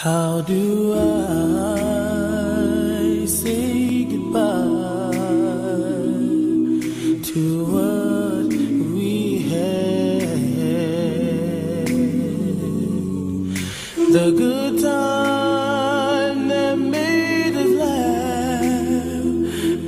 How do I say goodbye to what we had? The good time that made us laugh,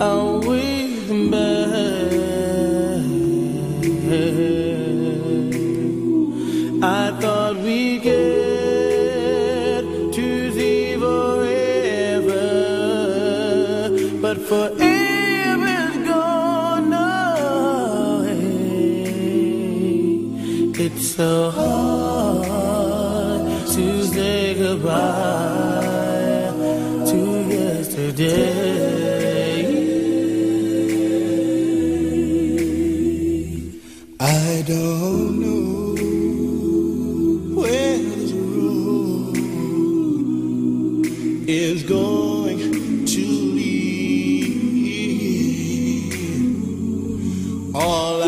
outweigh the bad. I thought but forever's gone away. It's so hard to say goodbye to yesterday. I don't know where this road is going All